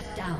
Shut down.